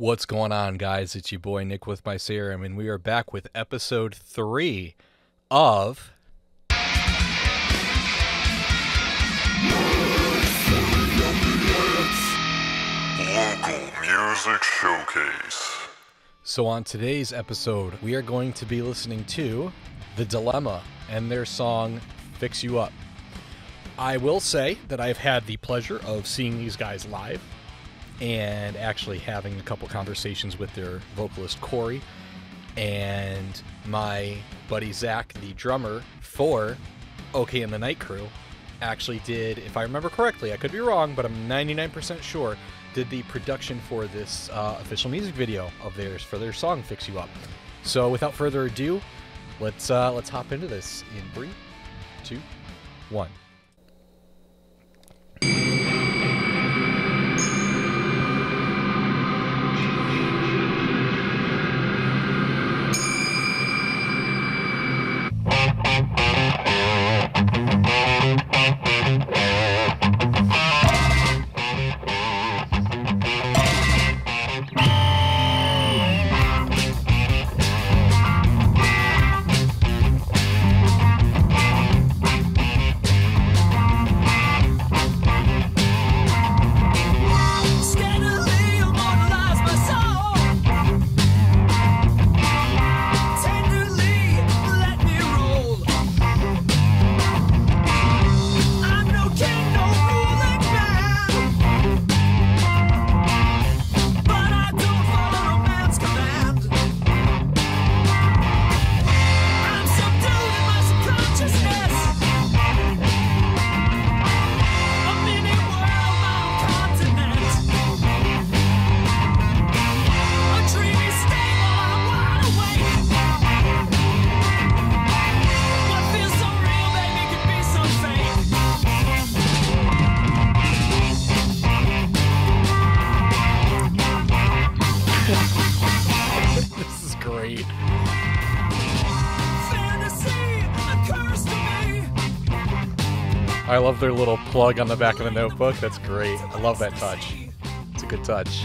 What's going on, guys? It's your boy Nick with Mysarium, and we are back with episode three of Local Music Showcase. So, on today's episode, we are going to be listening to The Dilemma and their song Fix You Up. I will say that I've had the pleasure of seeing these guys live and actually having a couple conversations with their vocalist Corey and my buddy Zach, the drummer for OK and the Night Crew, actually did, if I remember correctly, I could be wrong, but I'm 99% sure, did the production for this uh, official music video of theirs for their song "Fix You Up." So, without further ado, let's uh, let's hop into this in three, two, one. I love their little plug on the back of the notebook. That's great. I love that touch. It's a good touch.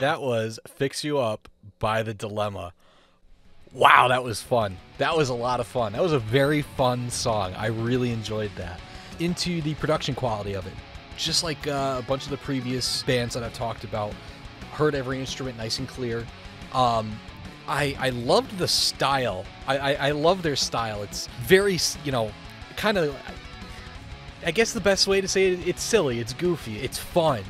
That was Fix You Up by The Dilemma. Wow, that was fun. That was a lot of fun. That was a very fun song. I really enjoyed that. Into the production quality of it. Just like uh, a bunch of the previous bands that I've talked about, heard every instrument nice and clear. Um, I I loved the style. I, I I love their style. It's very you know, kind of. I guess the best way to say it, it's silly, it's goofy, it's fun.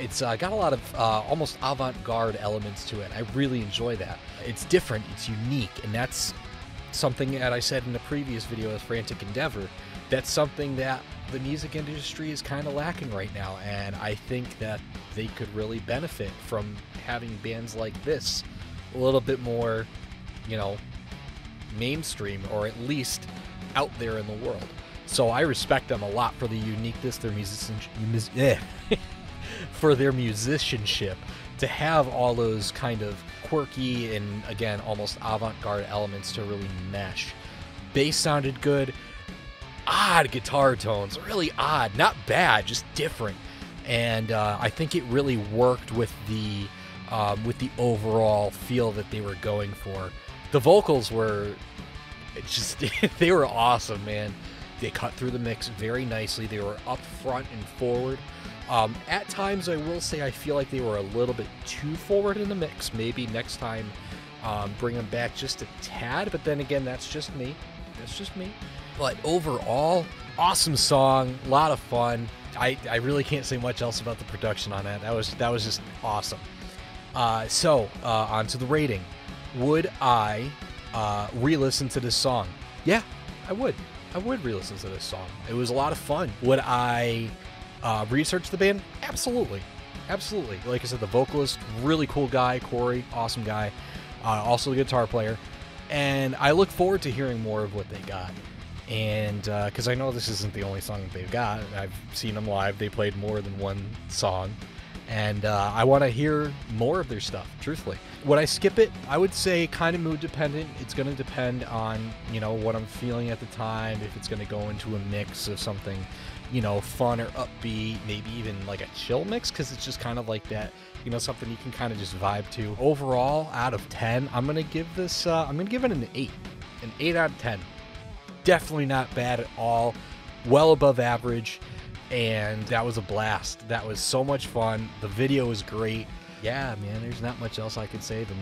It's uh, got a lot of uh, almost avant-garde elements to it. I really enjoy that. It's different, it's unique, and that's something that I said in the previous video of Frantic Endeavor. That's something that the music industry is kind of lacking right now, and I think that they could really benefit from having bands like this a little bit more, you know, mainstream or at least out there in the world. So I respect them a lot for the uniqueness, their musician, mus- eh, for their musicianship to have all those kind of quirky and again almost avant-garde elements to really mesh. Bass sounded good, odd guitar tones, really odd, not bad, just different. And uh, I think it really worked with the um, with the overall feel that they were going for. The vocals were just they were awesome, man. They cut through the mix very nicely. They were up front and forward. Um, at times, I will say I feel like they were a little bit too forward in the mix. Maybe next time, um, bring them back just a tad. But then again, that's just me. That's just me. But overall, awesome song, a lot of fun. I, I really can't say much else about the production on that. That was that was just awesome. Uh, so uh, on to the rating. Would I uh, re-listen to this song? Yeah, I would. I would re-listen to this song. It was a lot of fun. Would I uh, research the band? Absolutely, absolutely. Like I said, the vocalist, really cool guy. Corey, awesome guy. Uh, also a guitar player, and I look forward to hearing more of what they got. And because I know this isn't the only song that they've got, I've seen them live. They played more than one song and uh, I want to hear more of their stuff. Truthfully, would I skip it? I would say kind of mood dependent. It's going to depend on you know what I'm feeling at the time. If it's going to go into a mix of something, you know, fun or upbeat, maybe even like a chill mix, because it's just kind of like that. You know, something you can kind of just vibe to. Overall, out of ten, I'm gonna give this. Uh, I'm gonna give it an eight, an eight out of ten. Definitely not bad at all. Well above average and that was a blast. That was so much fun. The video was great. Yeah, man, there's not much else I could say than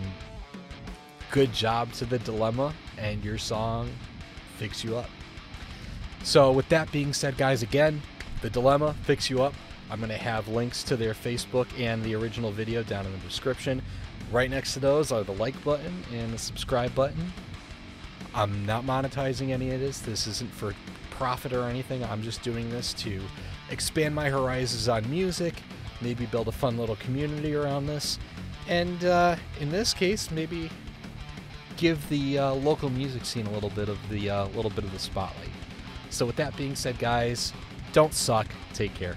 good job to the dilemma and your song fix you up. So with that being said, guys, again, the dilemma fix you up. I'm going to have links to their Facebook and the original video down in the description. Right next to those are the like button and the subscribe button. I'm not monetizing any of this. This isn't for profit or anything. I'm just doing this to expand my horizons on music, maybe build a fun little community around this, and uh, in this case, maybe give the uh, local music scene a little bit of the uh, little bit of the spotlight. So with that being said, guys, don't suck. Take care.